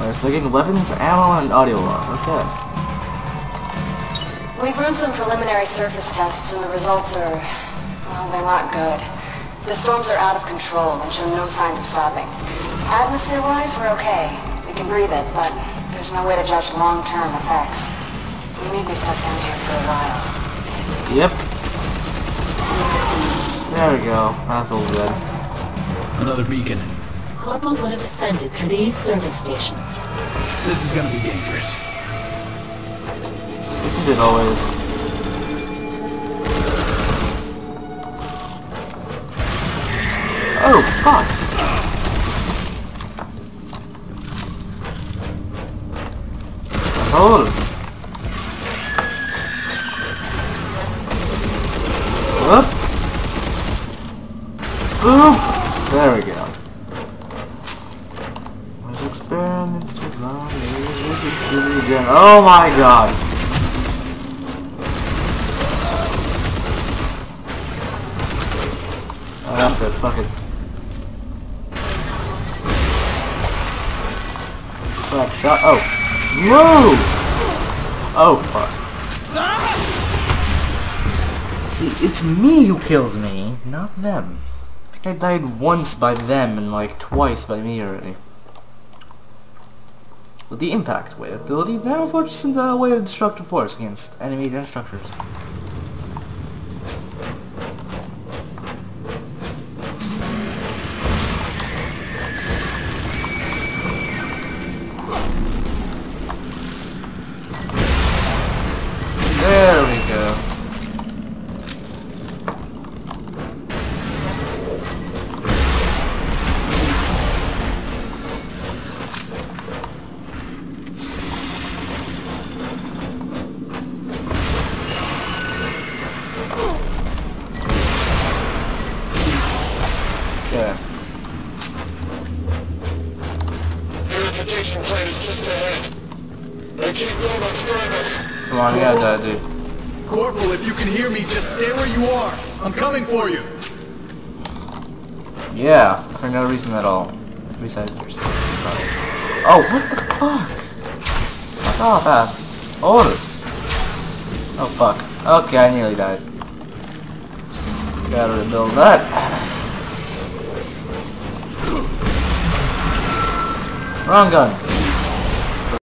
We're getting weapons, ammo, and audio log. Okay. We've run some preliminary surface tests and the results are, well, they're not good. The storms are out of control and show no signs of stopping. Atmosphere-wise, we're okay. We can breathe it, but there's no way to judge long-term effects. We may be stuck down here for a while. Yep. There we go. That's all good. Another beacon. Corporal would have ascended through these service stations. This is gonna be dangerous. Isn't it always? Oh, fuck! Hold. Up. Boom. There we go. Experiments to. Oh my god. Oh, that's it. Fuck it. Fuck. Shot. Oh. Move! Oh, fuck. See, it's me who kills me, not them. I think I died once by them and like twice by me already. With the impact wave ability, then unfortunately sends out uh, a wave of destructive force against enemies and structures. Yeah. Purification plant is just ahead. I can't go much further. Come on, you got that, dude. Corporal, if you can hear me, just stay where you are. I'm coming for you. Yeah, for no reason at all. Besides your sister. Oh, what the fuck? Fuck off, ass. Hold it. Oh, fuck. Okay, I nearly died. Gotta rebuild that. Wrong gun.